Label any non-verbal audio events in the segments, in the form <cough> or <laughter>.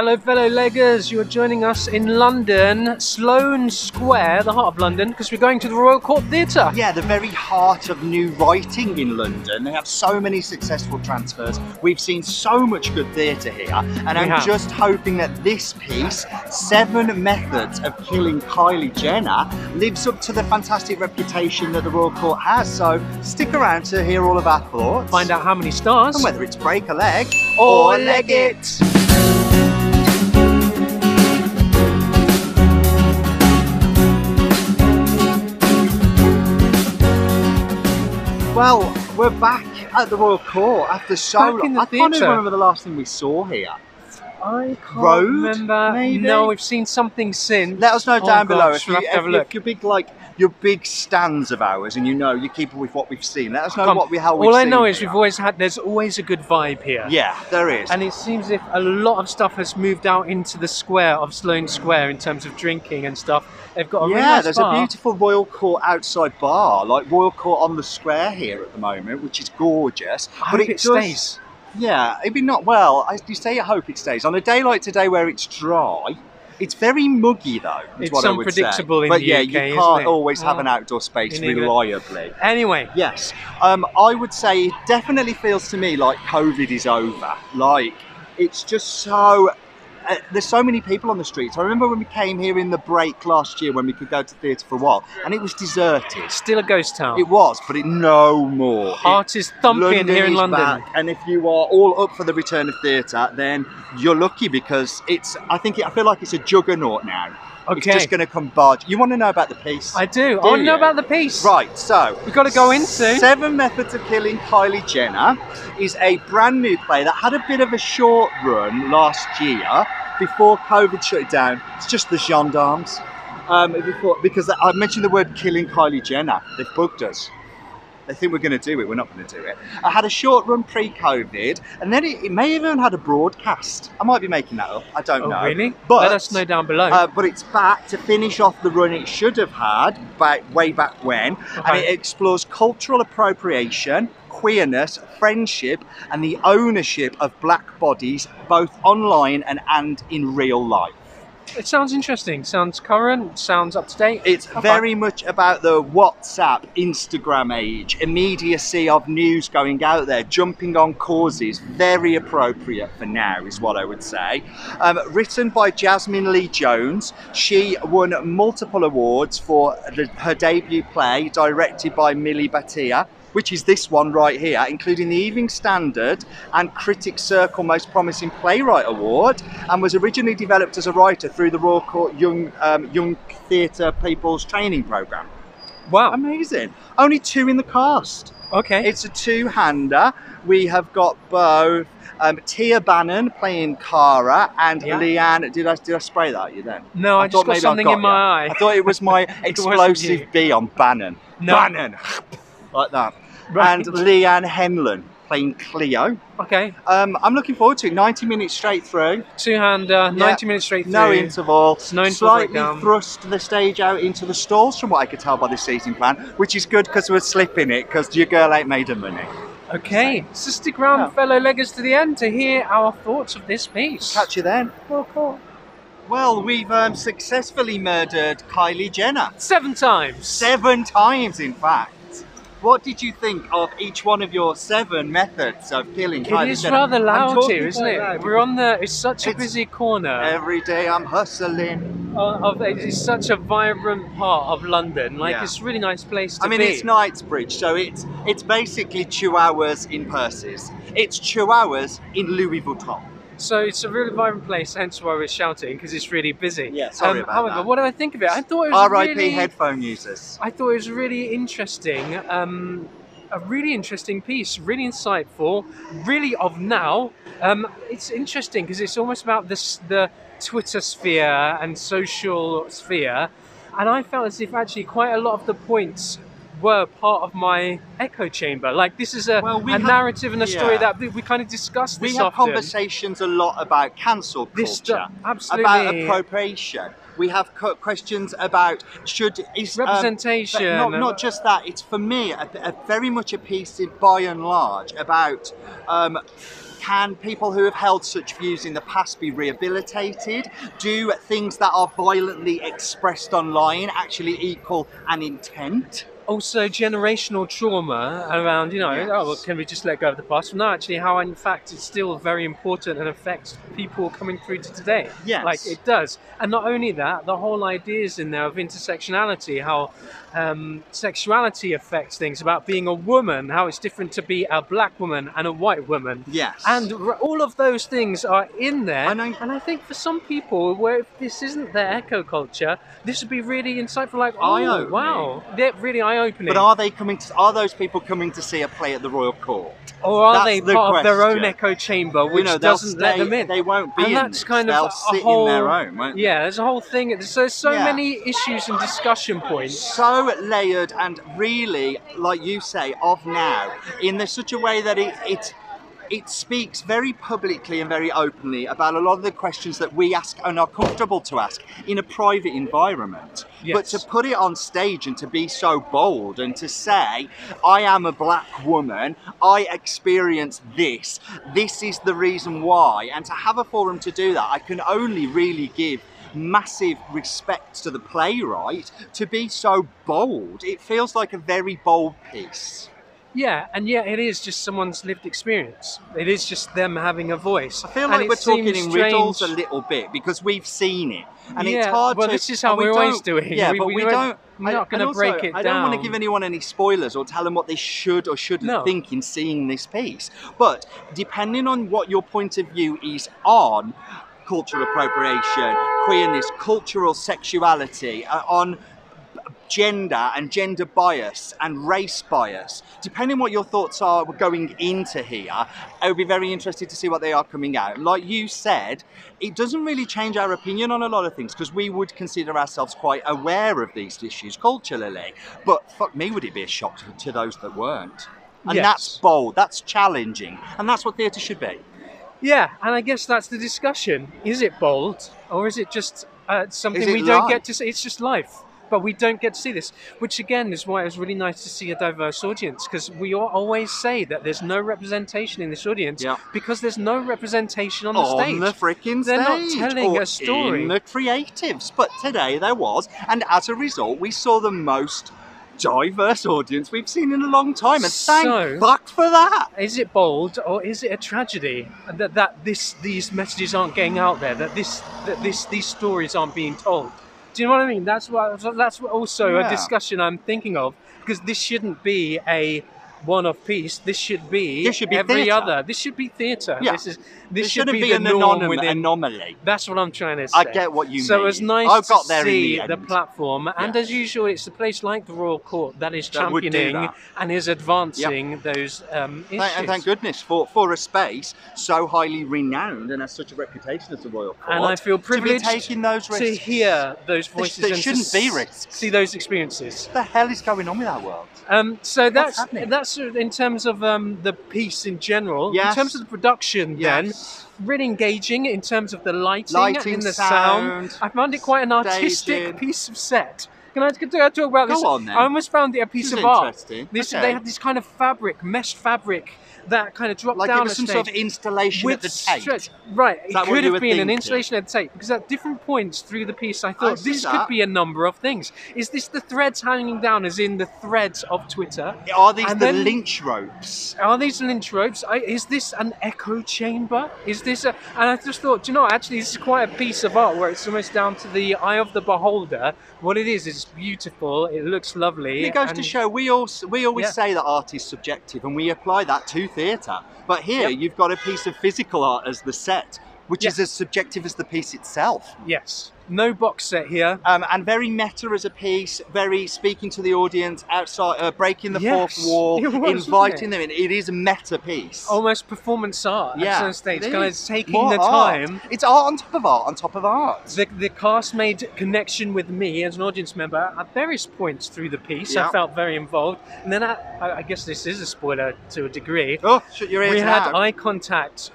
Hello, fellow leggers. You're joining us in London, Sloane Square, the heart of London, because we're going to the Royal Court Theatre. Yeah, the very heart of new writing in London. They have so many successful transfers. We've seen so much good theatre here, and I'm have. just hoping that this piece, Seven Methods of Killing Kylie Jenner, lives up to the fantastic reputation that the Royal Court has. So stick around to hear all of our thoughts. Find out how many stars. and whether it's break a leg or leg it. Well, we're back at the Royal Court after so long. I can't even remember the last thing we saw here. I can't Road, remember. maybe? No, we've seen something since. Let us know Oh, down below gosh, if, you, have if, a look. if you're big like your big stands of ours and you know you keep up with what we've seen. Let us know Come- what we how we've All I know is here. we've always had. There's always a good vibe here. Yeah, there is. And it seems if a lot of stuff has moved out into the square of Sloane Square in terms of drinking and stuff. They've got a really yeah, nice there's bar. a beautiful Royal Court outside bar, like Royal Court on the square here at the moment, which is gorgeous. I but hope it, does- stays. Yeah, it'd be not well. I, you say I hope it stays. On a day like today where it's dry, it's very muggy though. is It's what I would say. unpredictable in But yeah, UK, you can't always have Well, an outdoor space in England. reliably. Anyway, Yes, um, I would say it definitely feels to me like COVID is over. Like it's just so. Uh, there's so many people on the streets. I remember when we came here in the break last year when we could go to theatre for a while, and it was deserted. still a ghost town. It was, but it no more. Heart is thumping London here in London. back, and if you are all up for the return of theatre, then you're lucky because it's. I think it, I feel like it's a juggernaut now. It's Okay. just going to come barge. You want to know about the piece? I do. Do I want to know about the piece. Right, so We've got to go in soon. Seven Methods of Killing Kylie Jenner is a brand new play that had a bit of a short run last year before COVID shut it down. It's just the gendarmes. Um, before, because I mentioned the word killing Kylie Jenner, they've bugged us. They think we're going to do it. We're not going to do it. I had a short run pre-COVID, and then it, it may have even had a broadcast. I might be making that up. I don't Oh, know. really? But Let us know down below. uh, but it's back to finish off the run it should have had back way back when, and it explores cultural appropriation, queerness, friendship, and the ownership of black bodies, both online and and in real life. It sounds interesting. Sounds current. Sounds up to date. It's Okay. very much about the WhatsApp, Instagram age, immediacy of news going out there, jumping on causes. Very appropriate for now, is what I would say. Um, written by Jasmine Lee Jones, she won multiple awards for the, her debut play, directed by Milli Bhatia. Which is this one right here, including the Evening Standard and Critics Circle Most Promising Playwright Award, and was originally developed as a writer through the Royal Court Young um, Young Theatre People's Training Programme. Wow. Amazing. Only two in the cast. Okay. It's a two-hander. We have got both um, Tia Bannon playing Cara and Yeah. Leanne. Did I did I spray that at you then? no, I, just thought got something got in my eye. I thought it was my <laughs> explosive you. B on Bannon. No. Bannon, like that. Right. And Leanne Henlon playing Cleo. Okay. Um, I'm looking forward to it. 90 minutes straight through. Two hander, 90 minutes straight through. No interval. No interval Slightly breakdown. thrust the stage out into the stalls, from what I could tell by the seating plan, which is good because we're slipping it because your girl ain't made of money. Okay. So stick around, Yeah. fellow leggers, to the end to hear our thoughts of this piece. Catch you then. Well, cool. Well, we've um, successfully murdered Kylie Jenner Seven times. seven times, in fact. What did you think of each one of your seven methods of killing It is rather loud here, isn't it? loud. We're on the. It's such a It's- busy corner. Every day I'm hustling. Uh, of, of- it's such a vibrant part of London. Like Yeah. it's a really nice place to be. I mean, be. it's Knightsbridge, so it's it's basically two hours in purses. It's two hours in Louis Vuitton. So it's a really vibrant place. Hence why we're shouting because it's really busy. Um, Yeah, sorry about however, that. what do I think of it? I thought it was R.I.P. really. headphone users. I thought it was really interesting. Um, a really interesting piece, really insightful, really of now. Um, it's interesting because it's almost about this the Twitter sphere and social sphere, and I felt as if actually quite a lot of the points were part of my echo chamber. Like this is a, Well, we a have- narrative and a story that we, kind of discussed We have often. conversations a lot about cancel culture, absolutely. about appropriation. We have questions about should is um, Representation but not, not just that. It's for me a, a very much a piece, in, by and large, about um, Can people who have held such views in the past be rehabilitated? Do things that are violently expressed online actually equal an intent? Also generational trauma around, you know, Yes. oh, well, can we just let go of the past? No, actually, how in fact it's still very important and affects people coming through to today. Yes. Like it does. And not only that, the whole ideas in there of intersectionality, how um, sexuality affects things, about being a woman, how it's different to be a black woman and a white woman. Yes. And r- all of those things are in there. And I- and I think for some people, where if this isn't their echo culture, this would be really insightful. Like, oh, wow, really eye opening. but are they coming to? Are those people coming to see a play at the Royal Court? or are that's they the part of their own echo chamber, which you know, doesn't let them in? They won't be and in that's kind of a sit whole, in their own, won't they? Yeah, there's a whole thing. There's so, so Yeah. many issues and discussion points. so layered and really, like you say, of now, in the, such a way that it, it it speaks very publicly and very openly about a lot of the questions that we ask and are comfortable to ask in a private environment. But to put it on stage and to be so bold and to say, I am a black woman, I experience this, this is the reason why, and to have a forum to do that, I can only really give massive respect to the playwright to be so bold. It feels like a very bold piece. Yeah, and yet it is just someone's lived experience. It is just them having a voice. I feel like it we're talking in riddles a little bit because we've seen it, and it's hard well, to. this is how we we're always doing. Yeah, We- but we we, don't. we're not gonna break it I don't want to give anyone any spoilers or tell them what they should or shouldn't No. think in seeing this piece. But depending on what your point of view is on cultural appropriation, queerness, cultural sexuality, uh, on gender and gender bias and race bias. Depending what your thoughts are going into here, I would be very interested to see what they are coming out. Like you said, it doesn't really change our opinion on a lot of things because we would consider ourselves quite aware of these issues culturally. But fuck me, would it be a shock to, to those that weren't? And Yes. that's bold, that's challenging, and that's what theatre should be. Yeah, and I guess that's the discussion. Is it bold, or is it just uh, something Is it we don't get to see? It's just life, but we don't get to see this. Which again is why it was really nice to see a diverse audience because we all always say that there's no representation in this audience Yeah. because there's no representation on the on stage. the freaking They're not telling or a story. in the creatives. But today there was, and as a result, we saw the most diverse audience we've seen in a long time, and thank So- fuck for that. Is it bold or is it a tragedy that that this these messages aren't getting out there? That this that this these stories aren't being told? Do you know what I mean? That's what that's also Yeah. a discussion I'm thinking of because this shouldn't be a one-off piece. This should be This should be every theatre. other. This should be theatre. Yeah. This is this It should shouldn't be, be, the an norm within. anomaly. That's what I'm trying to say. I get what you so mean. So it's nice I got to there see the the, platform, and as usual, it's a place like the Royal Court that is championing that. and is advancing those um, issues. Thank, and thank goodness for, for a space so highly renowned and has such a reputation as the Royal Court. And I feel privileged to taking those to hear those voices there and shouldn't be risks. see those experiences. What the hell is going on with our world? Um, so that's happening? that's sort of in terms of um, the piece in general. Yes. In terms of the production, then really engaging in terms of the lighting, Lighting, and the sound, sound. I found it quite an artistic staging. piece of set. Can I, can I talk about Go this? on. I almost found it a piece This of art. This Okay. they had this kind of fabric, mesh fabric that kind of dropped Like down it was some sort of installation with at the tape. stretch. Right, it could have been an installation at the tape because at different points through the piece, I oh, thought see this that. could be a number of things. Is this the threads hanging down, as in the threads of Twitter? Are these And the then- lynch ropes? Are these lynch ropes? I, is this an echo chamber? Is this a? And I just thought, do you know, actually, this is quite a piece of art where it's almost down to the eye of the beholder. What it is, is beautiful. It looks lovely. It goes to show we all we always Yeah. say that art is subjective, and we apply that to theatre. But here, Yep. you've got a piece of physical art as the set, which is as subjective as the piece itself. Yes. No box set here. Um, and very meta as a piece, very speaking to the audience outside, uh, breaking the Yes, fourth wall, was, inviting them in. It is a meta piece. Almost performance art. yeah, some stage, of taking More the art. time. It's art on top of art on top of art. The, the cast made connection with me as an audience member at various points through the piece. I felt very involved, and then I, I I guess this is a spoiler to a degree. Oh, shut your ears we had now. eye contact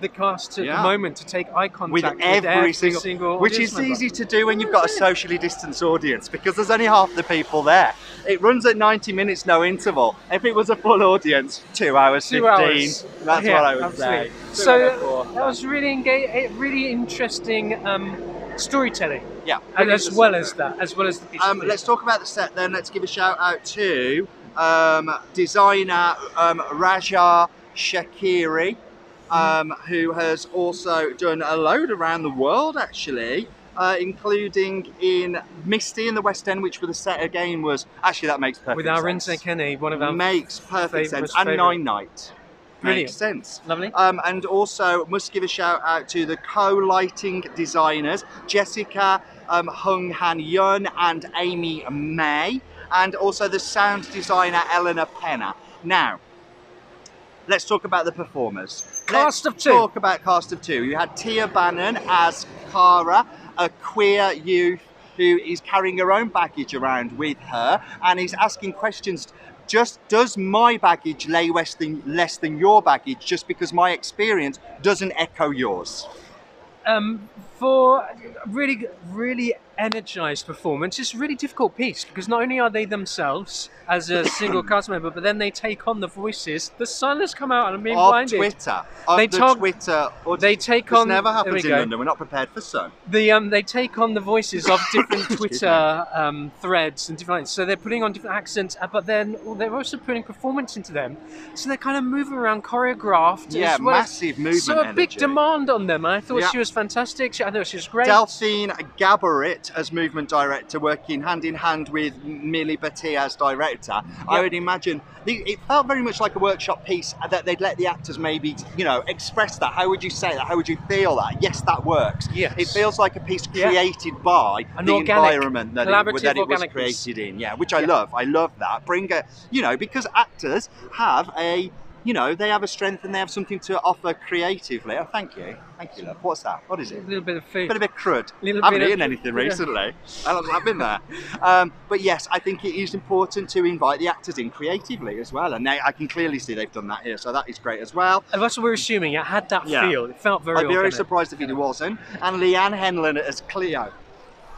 the, cast at Yeah. the moment to take eye with contact every, single, single, which is member. easy to do when you've got a socially distanced audience because there's only half the people there. It runs at 90 minutes, no interval. If it was a full audience, two hours, Two 15. hours. That's Yeah, what I would absolutely. say. So Two quarter. that was really engage, really interesting um, storytelling, yeah. and as well as that, as well as the piece of Um, let's talk about the set then. Let's give a shout out to um, designer um, Rajha Shakiry, um, who has also done a load around the world actually. Uh, including in Misty in the West End, which for the set again was actually that makes perfect with our sense. Arinze Kene, one of our makes perfect sense, and favourite. Nine Night Brilliant. makes sense. lovely. Um, and also must give a shout out to the co-lighting designers Jessica um, Hung Han Yun and Amy Mae, and also the sound designer Elena Peña. Now, let's talk about the performers. Cast let's of two. Talk about cast of two. You had Tia Bannon as Cara, a queer youth who is carrying her own baggage around with her and is asking questions just does my baggage lay less than less than your baggage just because my experience doesn't echo yours um, for a really, really energized performance. It's a really difficult piece because not only are they themselves as a <coughs> single cast member, but then they take on the voices. The sun has come out and I'm being of blinded. Twitter of They the talk- Twitter or They take this on. never happens in. London we're not prepared for sun The um, they take on the voices of <coughs> different Twitter um, threads and different. So they're putting on different accents, uh, but then well, they're also putting performance into them. So they're kind of moving around choreographed. yeah as well as- massive movement So a big demand on them. I thought Yeah. she was fantastic. She, I thought she was great. Delphine Gaborit as movement director, working hand in hand with Milli Bhatia as director. I would imagine it felt very much like a workshop piece that they'd let the actors maybe, you know, express that. How would you say that? How would you feel that? Yes, that works. Yes. It feels like a piece Yeah. created by An the organic, environment that it, that it was organic piece. created in. Yeah, which I Yeah. love. I love that. Bring a, you know, because actors have a you know, they have a strength and they have something to offer creatively. Oh, thank you. Thank you, love. What's that? What is it? a little bit of food. A bit of a crud. Little I haven't bit of- eaten anything bit of- recently. How long have I been there? Um, but yes, I think it is important to invite the actors in creatively as well, and they, I can clearly see they've done that here, so that is great as well. And that's what we're assuming. It had that Yeah. feel. It felt very I'd be very surprised if it wasn't. And Leanne Henlon as Cleo.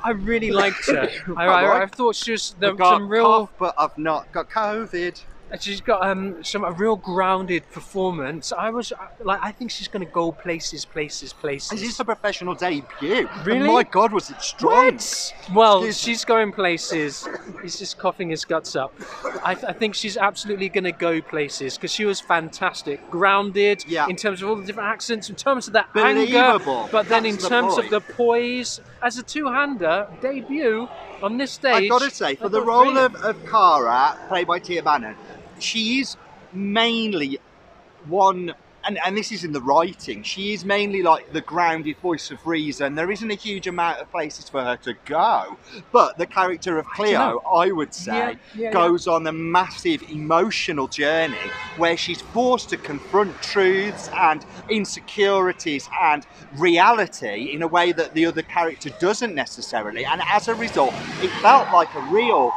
I really liked her. <laughs> I, I, I thought she was there got some real. cough, but I've not got COVID. She's got um some a real grounded performance. I was uh, like, I think she's going to go places, places, places. Is This is her professional debut. And Really? my God, was it strong? Well, Excuse me. she's going places. He's just coughing his guts up. I, I think she's absolutely going to go places because she was fantastic, grounded Yeah. in terms of all the different accents, in terms of that Believable. anger, but then in the terms point. of the poise as a two-hander debut on this stage. I've got to say, for the role of, of Cara, played by Tia Bannon, she is mainly one, and, and this is in the writing, she is mainly like the grounded voice of reason. There isn't a huge amount of places for her to go. But the character of Cleo, I, would say, Yeah, yeah, goes on a massive emotional journey where she's forced to confront truths and insecurities and reality in a way that the other character doesn't necessarily. And as a result, it felt like a real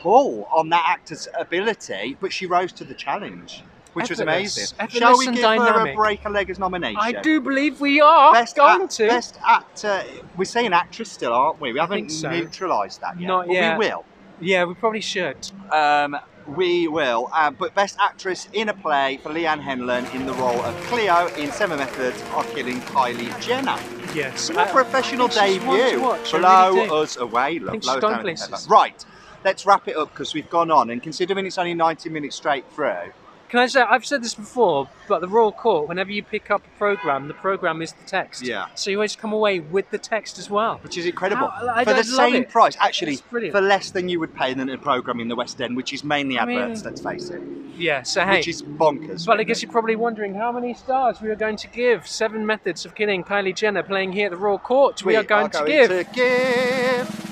pull on that actor's ability, but she rose to the challenge, which was Effortless. amazing. Effortless Shall we give her a break a leg as nomination? I do believe we are Best, going act- to. best actor. We're saying actress still, aren't we? We haven't so. neutralised that yet. Not yet. We will. Yeah, we probably should. Um, we will. Um, but Best Actress in a Play for Leanne Henlon in the role of Cleo in Seven Methods of Killing Kylie Jenner. Yes. What a I- professional I think she's one to debut. watch, Blow really us away, love. Blow us down places. Right. Let's wrap it up because we've gone on, and considering it's only 90 minutes straight through, Can I say I've said this before, but the Royal Court, whenever you pick up a program, the program is the text. Yeah. So you always come away with the text as well. which is incredible. How- I- for I the love same it. price, actually, for less than you would pay than a program in the West End, which is mainly I mean- adverts, let's face it. Yeah. So hey. Which is bonkers. But I guess you're probably wondering how many stars we are going to give Seven Methods of Killing Kylie Jenner playing here at the Royal Court. We, are going, to give to give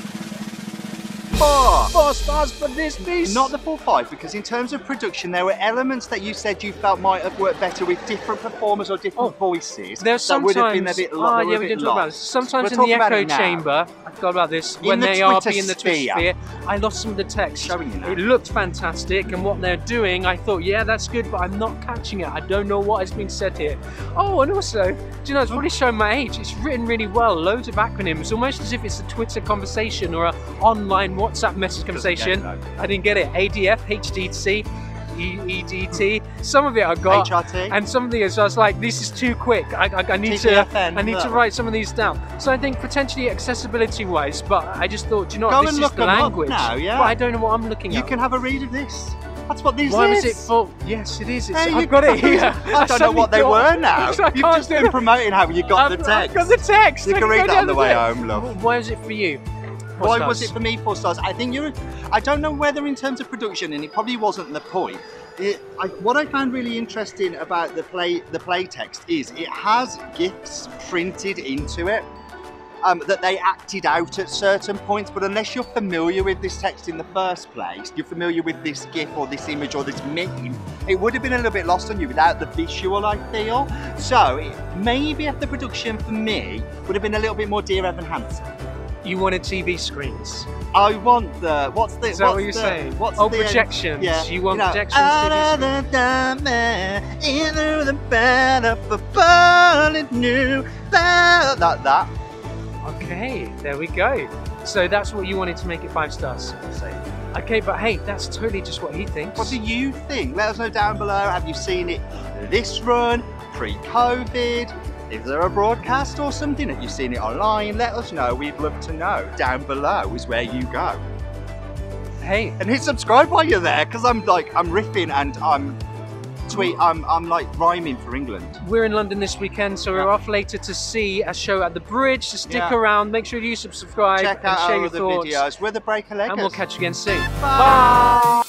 four. Four stars for this piece. Not the full five, because in terms of production, there were elements that you said you felt might have worked better with different performers or different Oh, voices. There's that sometimes. would have been a bit ah, yeah, a we didn't talk about this. Sometimes We're in the echo chamber, I forgot about this. In when the they are Twitter being the Twitch sphere. I lost some of the text. Showing you now. It looked fantastic, and what they're doing, I thought, yeah, that's good, but I'm not catching it. I don't know what has been said here. Oh, and also, do you know, it's probably showing my age. It's written really well, loads of acronyms, almost as if it's a Twitter conversation or an online WhatsApp message conversation. I didn't get it. ADF, HDC, E- EDT. Some of it I got. HRT. And some of these, I was like, this is too quick. I, I, I need to, I need to write some of these down. So I think potentially accessibility-wise, but I just thought, do you know, Go what, this and is look the 'em up language. now, yeah. But I don't know what I'm looking you at. You can have a read of this. That's what this Why is. was it for? Yes, it is. It's, There I've got it here. <laughs> I don't <laughs> know what they suddenly were <laughs> now. You've just been promoting how you got I've, the text. I've got the text. You I can read go that on the way home, love. Why was it for you? Four Why stars. was it for me four stars? I think you're. I don't know whether in terms of production, and it probably wasn't the point. It, I, what I found really interesting about the play, the play text is it has gifs printed into it. Um, that they acted out at certain points, but unless you're familiar with this text in the first place, you're familiar with this GIF or this image or this meme, it would have been a little bit lost on you without the visual, I feel. So it, maybe if the production for me would have been a little bit more Dear Evan Hansen. You wanted TV screens. I want the what's the Is that what you're the, saying? What's oh, the projections. Yeah, You want know, projections out TV of the diamond, into the bed of a falling new that that that. Okay, there we go. So that's what you wanted to make it five stars. Okay, but hey, that's totally just what he thinks. What do you think? Let us know down below. Have you seen it this run, pre-COVID? Is there a broadcast or something? Have you've seen it online? Let us know. We'd love to know. Down below is where you go. Hey, And hit subscribe while you're there, because I'm like I'm riffing and I'm tweet. I'm I'm like rhyming for England. we're in London this weekend, so we're Yeah. off later to see a show at the bridge. So stick Yeah. around. Make sure you subscribe Check and out share our your thoughts. videos. We're the Break A Leggers. And we'll catch you again soon. Bye.